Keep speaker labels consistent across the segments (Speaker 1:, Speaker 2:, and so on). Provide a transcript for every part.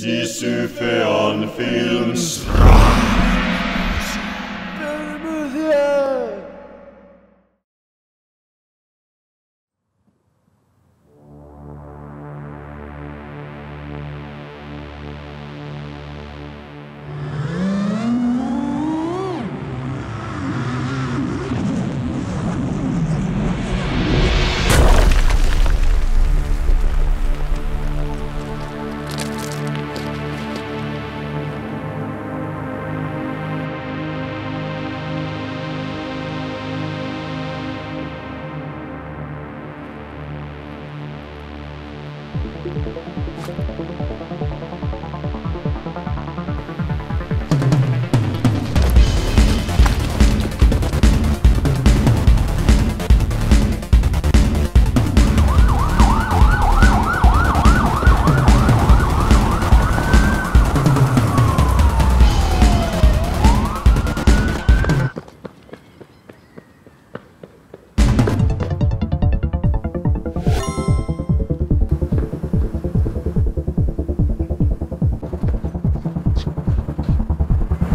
Speaker 1: Si se fait un film...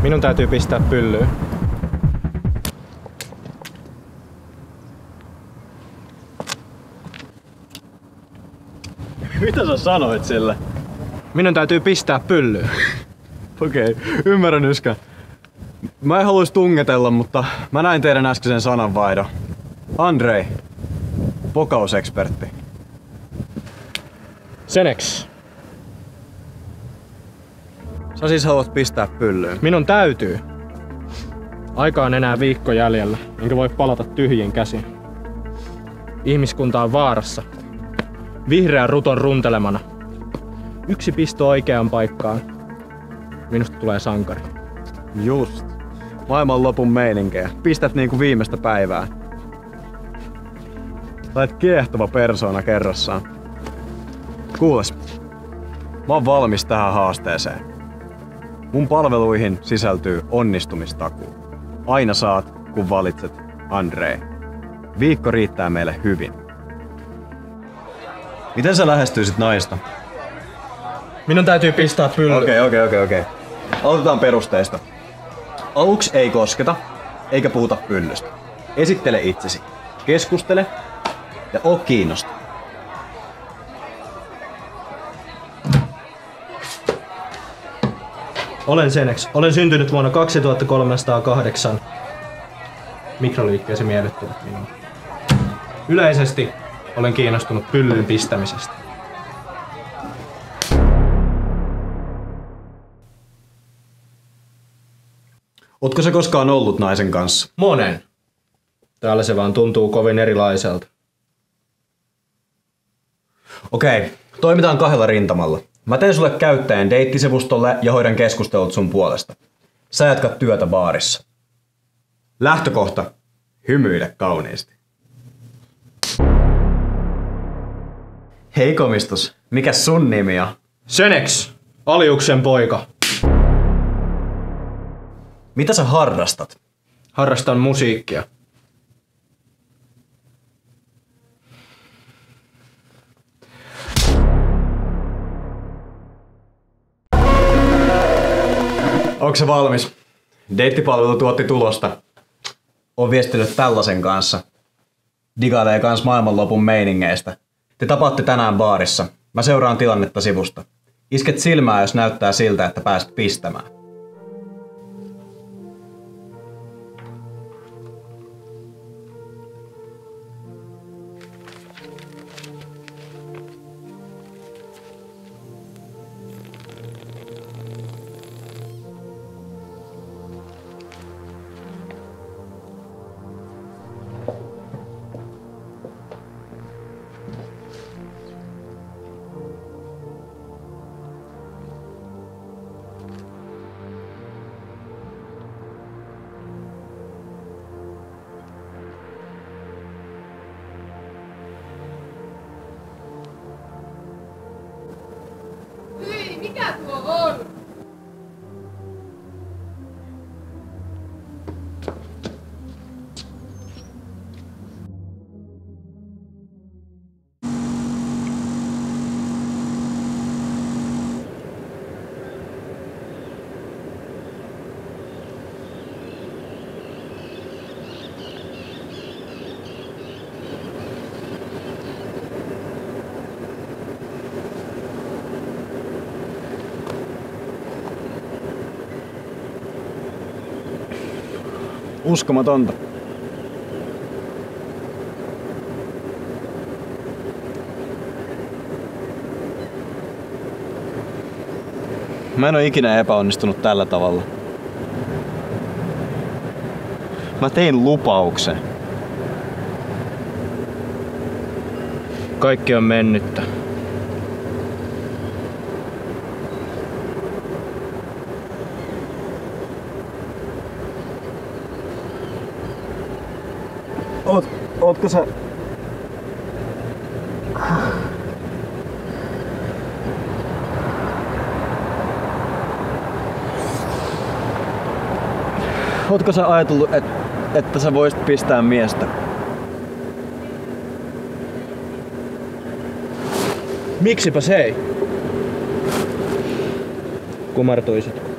Speaker 2: Minun täytyy pistää pyllyyn.
Speaker 3: Mitä sä sanoit sille?
Speaker 2: Minun täytyy pistää pyllyyn.
Speaker 3: Okei, okay, ymmärrän Yskä. Mä en haluais tungetella, mutta mä näin teidän äskeisen sananvaihdon. Andrei, pokausekspertti.
Speaker 2: Senex,
Speaker 3: Sä siis haluat pistää pyllyyn.
Speaker 2: minun täytyy. Aika on enää viikko jäljellä, enkä voi palata tyhjin käsin. Ihmiskunta on vaarassa. Vihreän ruton runtelemana. Yksi pisto oikeaan paikkaan. Minusta tulee sankari.
Speaker 3: Just. Maailman lopun meininkejä. Pistät niinku viimeistä päivää. Olet kiehtova persoona kerrassaan. Kuules, mä oon valmis tähän haasteeseen. Mun palveluihin sisältyy onnistumistakuu. Aina saat, kun valitset Andrei. Viikko riittää meille hyvin. Miten sä lähestyisit naista?
Speaker 2: Minun täytyy pistää pyllyyn.
Speaker 3: Okei, okei, okei, okei. Aloitetaan perusteista. Aluksi ei kosketa, eikä puhuta pyllystä. Esittele itsesi. Keskustele ja oo kiinnostunut.
Speaker 2: Olen Senex. Olen syntynyt vuonna 2308. Mikroliikkeesi miellyttävät minua. Yleisesti olen kiinnostunut pyllyyn pistämisestä.
Speaker 3: Ootko se koskaan ollut naisen kanssa?
Speaker 2: Monen. Täällä se vaan tuntuu kovin erilaiselta.
Speaker 3: Okei, toimitaan kahdella rintamalla. Mä teen sulle käyttäjän deittisivustolle ja hoidan keskustelut sun puolesta. Sä jatkat työtä baarissa. Lähtökohta. Hymyile kauniisti. Hei komistus, mikä sun nimi on?
Speaker 2: Senex, Aliuksen poika.
Speaker 3: Mitä sä harrastat?
Speaker 2: Harrastan musiikkia.
Speaker 3: Onko se valmis? Deittipalvelu tuotti tulosta. On viestinyt tällaisen kanssa. Digailee kans maailmanlopun meiningeistä. Te tapaatte tänään baarissa. Mä seuraan tilannetta sivusta. Isket silmää, jos näyttää siltä, että pääset pistämään. Uskomatonta. Mä en oo ikinä epäonnistunut tällä tavalla. Mä tein lupauksen.
Speaker 2: Kaikki on mennyttä.
Speaker 3: Oot, ootko sä... Ootko sä ajatellut, et, että sä voisit pistää miestä?
Speaker 2: Miksipä se ei? Kumartuisit.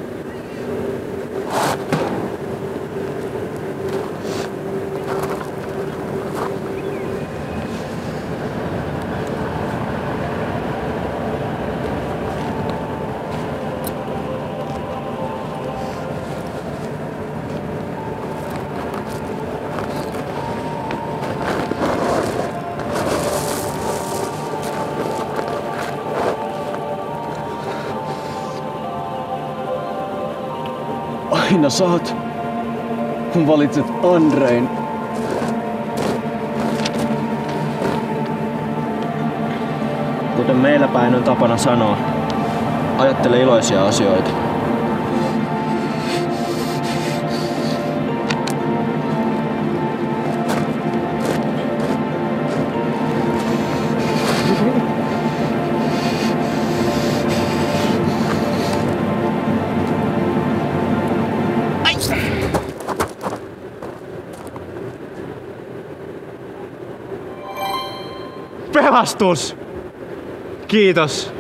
Speaker 3: Aina saat, kun valitset Andrein.
Speaker 2: Kuten meillä päin on tapana sanoa, ajattele iloisia asioita. Pelastus! Kiitos.